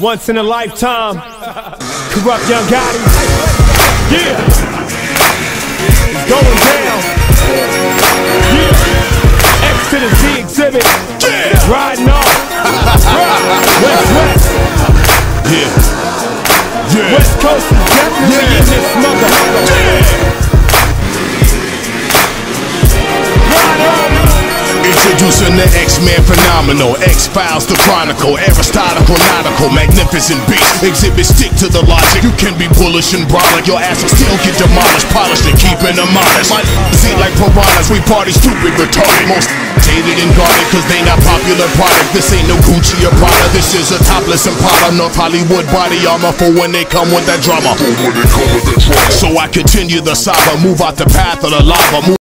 Once in a lifetime. Kurupt Young Gotti. Yeah. It's going down. Yeah. X to the Z Xzibit. Yeah. Riding off. West West. Yeah. Yeah. West Coast is definitely Yeah. in this mother. Introducing the X-Men phenomenal, X-Files the Chronicle, Aristotle Chronological, magnificent beast. Xzibit stick to the logic. You can be bullish and brolic, your ass will still get demolished, polished and keeping them honest. My see like piranhas, we party stupid, retarded, most jaded and guarded, cause they not popular product. This ain't no Gucci or Prada, this is a topless Impala, North Hollywood body armor for when they come with that drama. So I continue the saga, move out the path of the lava. Move